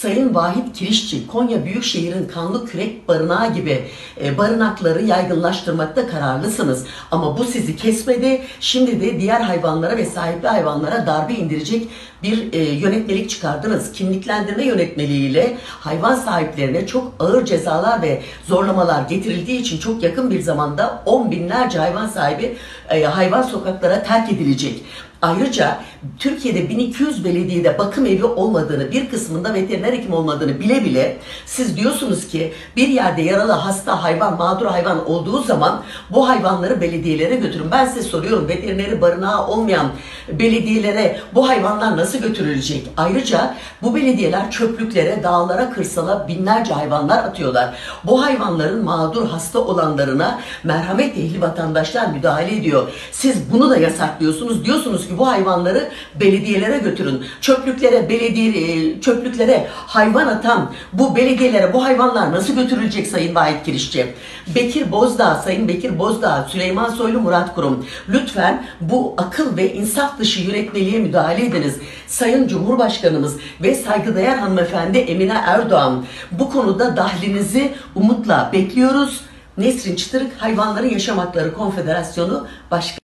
Sayın Vahit Kirişçi, Konya Büyükşehir'in kanlı kürek barınağı gibi e, barınakları yaygınlaştırmakta kararlısınız. Ama bu sizi kesmedi. Şimdi de diğer hayvanlara ve sahipli hayvanlara darbe indirecek bir e, yönetmelik çıkardınız. Kimliklendirme yönetmeliğiyle hayvan sahiplerine çok ağır cezalar ve zorlamalar getirildiği için çok yakın bir zamanda on binlerce hayvan sahibi e, hayvan sokaklara terk edilecek. Ayrıca Türkiye'de 1200 belediyede bakım evi olmadığını, bir kısmında veteriner hekim olmadığını bile bile siz diyorsunuz ki bir yerde yaralı hasta hayvan, mağdur hayvan olduğu zaman bu hayvanları belediyelere götürün. Ben size soruyorum veterineri barınağı olmayan belediyelere bu hayvanlar nasıl götürülecek? Ayrıca bu belediyeler çöplüklere, dağlara, kırsala binlerce hayvanlar atıyorlar. Bu hayvanların mağdur hasta olanlarına merhamet ehli vatandaşlar müdahale ediyor. Siz bunu da yasaklıyorsunuz. Diyorsunuz ki bu hayvanları belediyelere götürün. Çöplüklere, belediye çöplüklere hayvan atan bu belediyelere bu hayvanlar nasıl götürülecek Sayın Vahit Kirişçi? Bekir Bozdağ, Sayın Bekir Bozdağ, Süleyman Soylu, Murat Kurum. Lütfen bu akıl ve insaf dışı yönetmeliğe müdahale ediniz. Sayın Cumhurbaşkanımız ve saygıdeğer hanımefendi Emine Erdoğan bu konuda dahlinizi umutla bekliyoruz. Nesrin Çıtırık Hayvanların Yaşam Hakları Konfederasyonu Başkanı